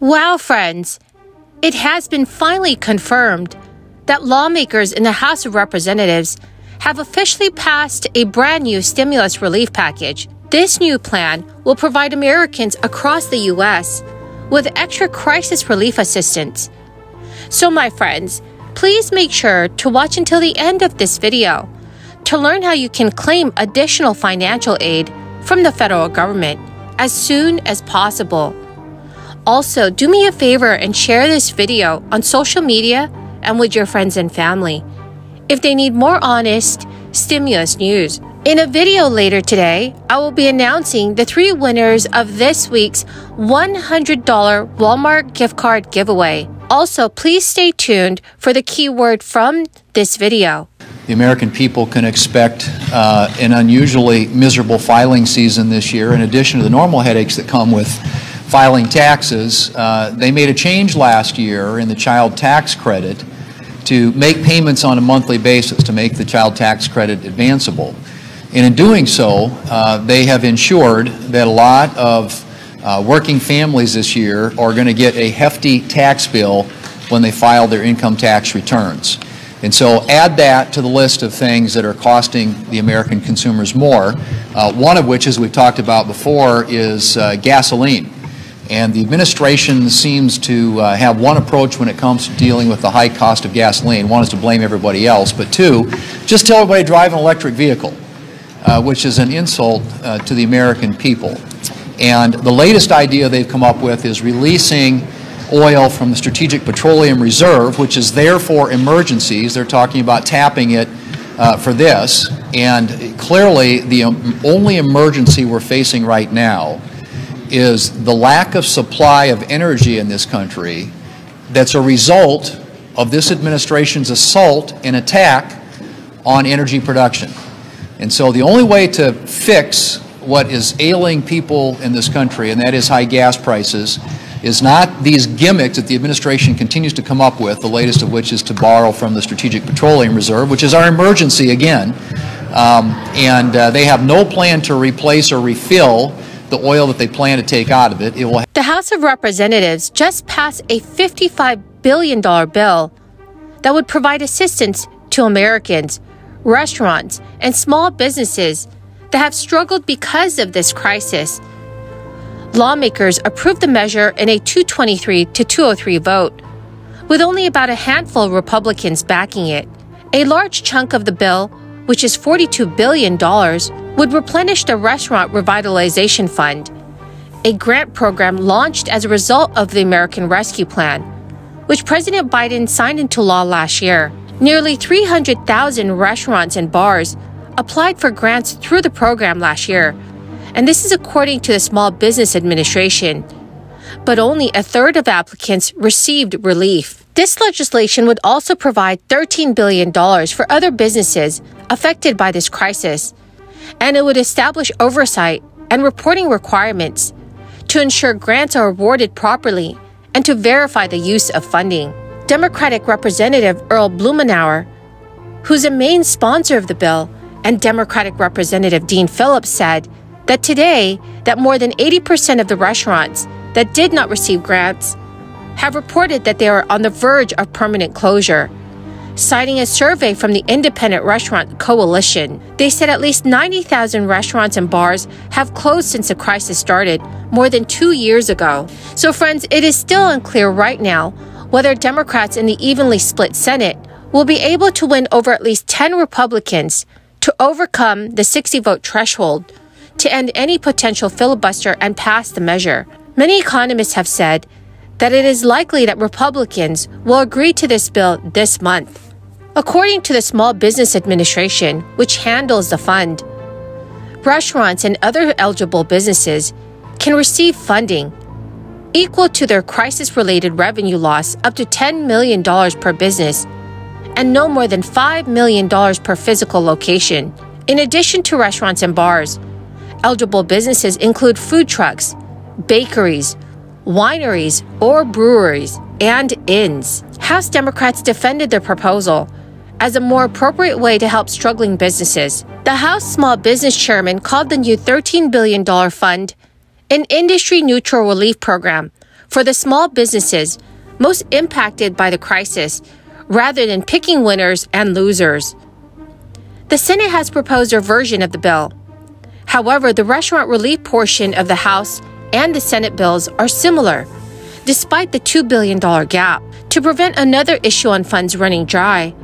Wow, friends! It has been finally confirmed that lawmakers in the House of Representatives have officially passed a brand new stimulus relief package. This new plan will provide Americans across the U.S. with extra crisis relief assistance. So, my friends, please make sure to watch until the end of this video to learn how you can claim additional financial aid from the federal government as soon as possible. Also, do me a favor and share this video on social media and with your friends and family if they need more honest stimulus news. In a video later today, I will be announcing the three winners of this week's $100 Walmart gift card giveaway. Also, please stay tuned for the keyword from this video. The American people can expect uh, an unusually miserable filing season this year, in addition to the normal headaches that come with filing taxes. Uh, they made a change last year in the child tax credit to make payments on a monthly basis to make the child tax credit advanceable. And in doing so, uh, they have ensured that a lot of uh, working families this year are going to get a hefty tax bill when they file their income tax returns. And so add that to the list of things that are costing the American consumers more, uh, one of which, as we've talked about before, is uh, gasoline. And the administration seems to uh, have one approach when it comes to dealing with the high cost of gasoline. One is to blame everybody else, but two, just tell everybody to drive an electric vehicle, uh, which is an insult uh, to the American people. And the latest idea they've come up with is releasing oil from the Strategic Petroleum Reserve, which is there for emergencies. They're talking about tapping it uh, for this. And clearly, the only emergency we're facing right now is the lack of supply of energy in this country that's a result of this administration's assault and attack on energy production. And so the only way to fix what is ailing people in this country, and that is high gas prices, is not these gimmicks that the administration continues to come up with, the latest of which is to borrow from the Strategic Petroleum Reserve, which is our emergency again. Um, and uh, they have no plan to replace or refill the oil that they plan to take out of it. It will. The House of Representatives just passed a $55 billion bill that would provide assistance to Americans, restaurants, and small businesses that have struggled because of this crisis. Lawmakers approved the measure in a 223 to 203 vote, with only about a handful of Republicans backing it. A large chunk of the bill, which is $42 billion, would replenish the Restaurant Revitalization Fund, a grant program launched as a result of the American Rescue Plan, which President Biden signed into law last year. Nearly 300,000 restaurants and bars applied for grants through the program last year, and this is according to the Small Business Administration. But only a third of applicants received relief. This legislation would also provide $13 billion for other businesses affected by this crisis, and it would establish oversight and reporting requirements to ensure grants are awarded properly and to verify the use of funding. Democratic Representative Earl Blumenauer, who's a main sponsor of the bill, and Democratic Representative Dean Phillips said that today that more than 80% of the restaurants that did not receive grants have reported that they are on the verge of permanent closure. Citing a survey from the Independent Restaurant Coalition, they said at least 90,000 restaurants and bars have closed since the crisis started more than two years ago. So, friends, it is still unclear right now whether Democrats in the evenly split Senate will be able to win over at least 10 Republicans to overcome the 60 vote threshold to end any potential filibuster and pass the measure. Many economists have said that it is likely that Republicans will agree to this bill this month. According to the Small Business Administration, which handles the fund, restaurants and other eligible businesses can receive funding equal to their crisis related revenue loss up to $10 million per business and no more than $5 million per physical location. In addition to restaurants and bars, eligible businesses include food trucks, bakeries, wineries, or breweries, and inns. House Democrats defended the proposal as a more appropriate way to help struggling businesses. The House Small Business Chairman called the new $13 billion fund an industry neutral relief program for the small businesses most impacted by the crisis rather than picking winners and losers. The Senate has proposed a version of the bill. However, the restaurant relief portion of the House and the Senate bills are similar, despite the $2 billion gap. To prevent another issue on funds running dry,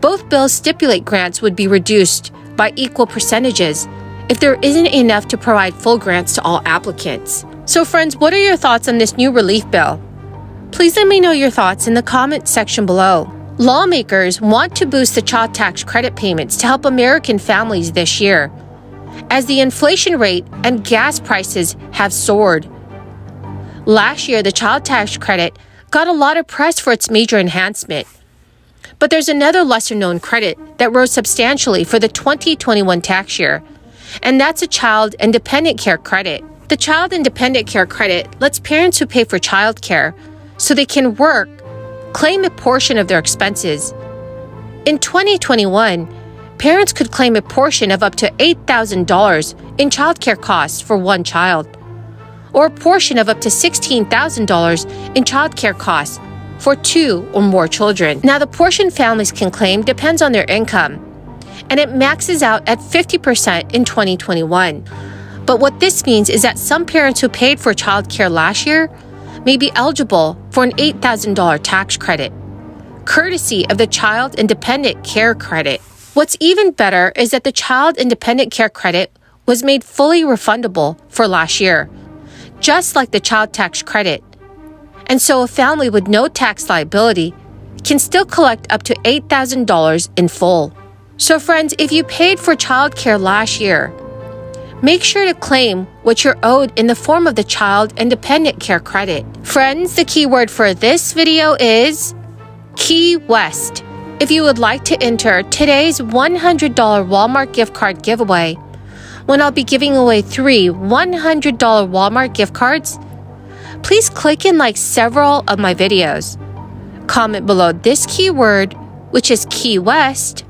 both bills stipulate grants would be reduced by equal percentages if there isn't enough to provide full grants to all applicants. So, friends, what are your thoughts on this new relief bill? Please let me know your thoughts in the comment section below. Lawmakers want to boost the child tax credit payments to help American families this year, as the inflation rate and gas prices have soared. Last year, the child tax credit got a lot of press for its major enhancement. But there's another lesser known credit that rose substantially for the 2021 tax year, and that's a child and dependent care credit. The child and dependent care credit lets parents who pay for child care so they can work claim a portion of their expenses. In 2021, parents could claim a portion of up to $8,000 in childcare costs for one child, or a portion of up to $16,000 in childcare costs for two or more children. Now, the portion families can claim depends on their income, and it maxes out at 50% in 2021. But what this means is that some parents who paid for childcare last year may be eligible for an $8,000 tax credit, courtesy of the Child and Dependent Care Credit. What's even better is that the Child and Dependent Care Credit was made fully refundable for last year, just like the child tax credit. And so a family with no tax liability can still collect up to $8,000 in full. So, friends, if you paid for childcare last year, make sure to claim what you're owed in the form of the Child and Dependent Care Credit. Friends, the keyword for this video is Key West. If you would like to enter today's $100 Walmart gift card giveaway, when I'll be giving away three $100 Walmart gift cards, please click and like several of my videos. Comment below this keyword, which is Key West,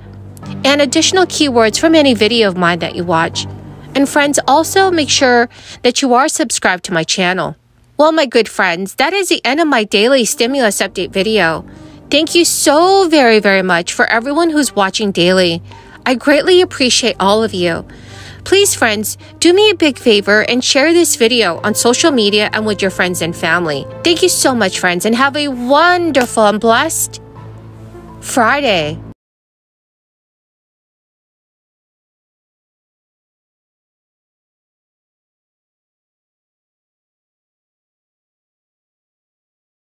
and additional keywords from any video of mine that you watch. And friends, also make sure that you are subscribed to my channel. Well, my good friends, that is the end of my daily stimulus update video. Thank you so very, very much for everyone who's watching daily. I greatly appreciate all of you. Please, friends, do me a big favor and share this video on social media and with your friends and family. Thank you so much, friends, and have a wonderful and blessed Friday.